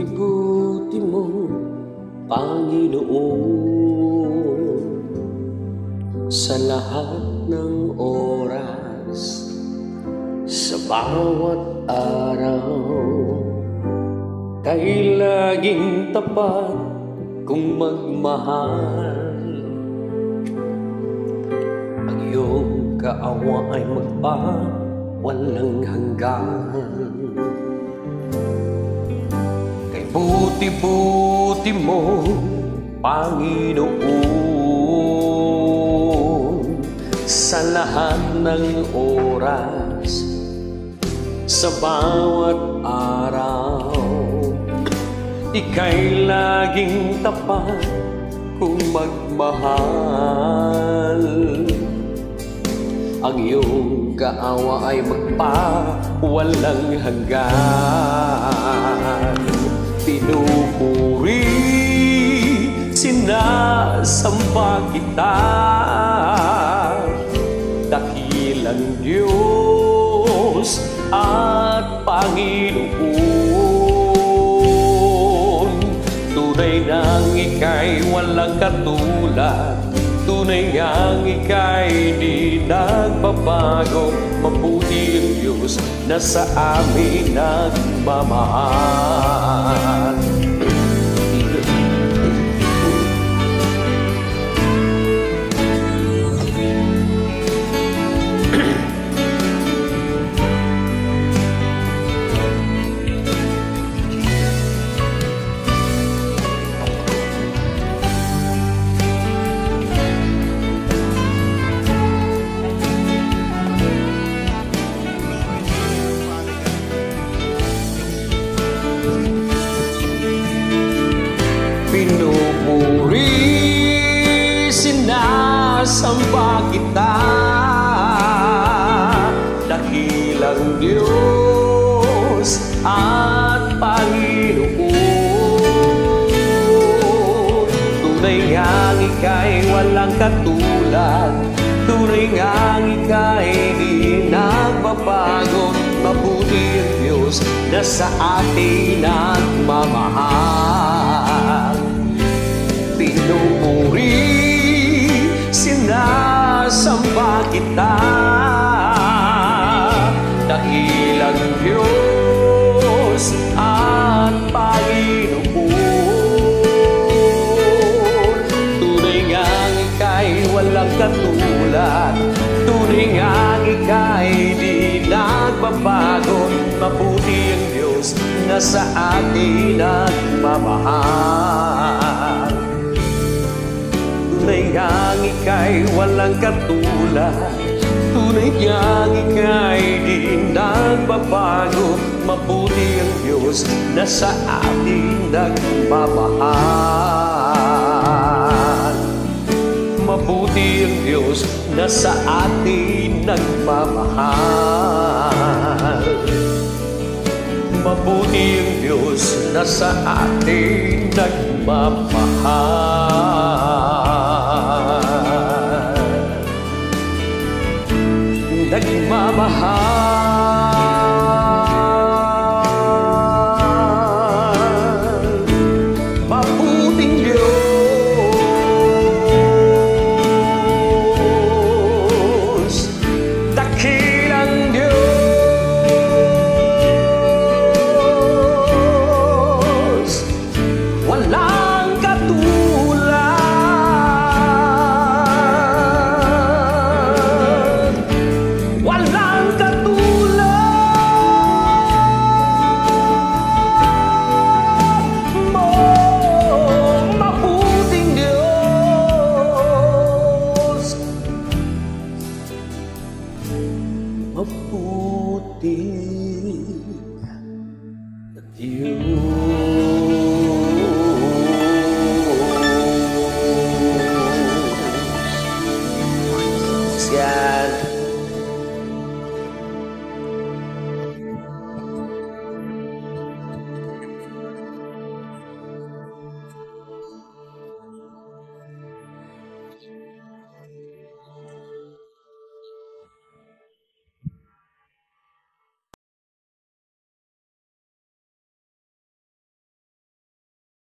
Buti-buti mo, Panginoon. Sa lahat ng oras Sa bawat araw Kay laging tapat kung magmahal. Ang iyong kaawa ay magpawalang hanggan. Kay buti-buti mo, Panginoon. Sa lahat ng oras Sa bawat araw Ika'y laging tapat kung magmahal. Ang iyong kaawa ay magpawalang hanggan Pinupuri, sinasamba kita. Dakilang Diyos at Panginoon Tunay nang ika'y walang katulad Tunay ngang ika'y di nagbabago. Mabuti ang Diyos na sa amin nagmamahal Pinupuri, sinasamba kita. Dakilang Diyos at Panginoon. Tunay ngang ika'y walang katulad. Tunay ngang ika'y di nagbabago. Mabuti ang Diyos na sa atin nagmamahal na sa atin nagmamahal Tunay ngang ika'y walang katulad. Tunay ngang ika'y di nagbabago. Mabuti ang Diyos na sa atin nagmamahal. Mabuti ang Diyos na sa atin nagmamahal Mabuti ang Diyos na sa atin nagmamahal 的